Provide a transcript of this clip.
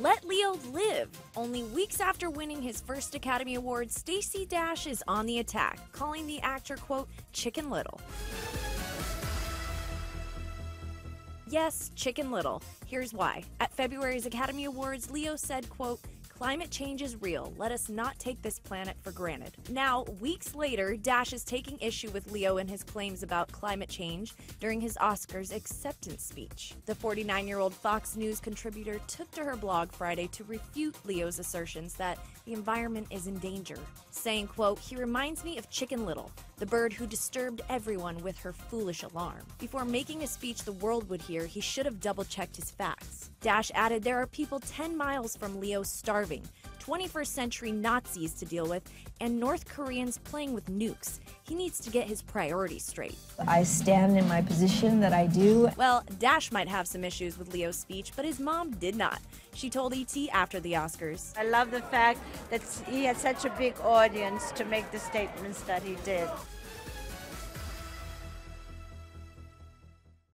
Let Leo live. Only weeks after winning his first Academy Award, Stacey Dash is on the attack, calling the actor, quote, Chicken Little. Yes, Chicken Little. Here's why. At February's Academy Awards, Leo said, quote, Climate change is real. Let us not take this planet for granted. Now, weeks later, Dash is taking issue with Leo and his claims about climate change during his Oscars acceptance speech. The 49 year old Fox News contributor took to her blog Friday to refute Leo's assertions that the environment is in danger, saying, quote, He reminds me of Chicken Little, the bird who disturbed everyone with her foolish alarm. Before making a speech the world would hear, he should have double checked his facts. Dash added, There are people 10 miles from Leo starving. 21st century Nazis to deal with, and North Koreans playing with nukes. He needs to get his priorities straight. I stand in my position that I do. Well, Dash might have some issues with Leo's speech, but his mom did not. She told ET after the Oscars. I love the fact that he had such a big audience to make the statements that he did.